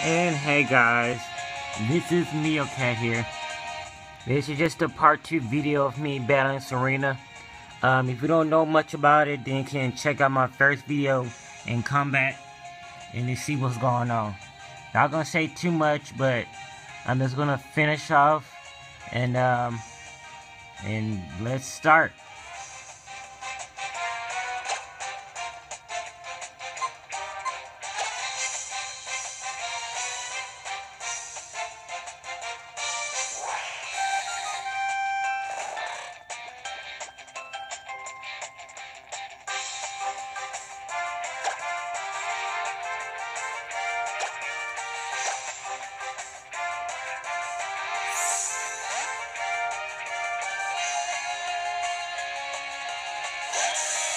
And hey guys, this is Neocat here. This is just a part 2 video of me battling Serena. Um, if you don't know much about it, then you can check out my first video in combat and you see what's going on. Not gonna say too much, but I'm just gonna finish off and um, and let's start. Yes.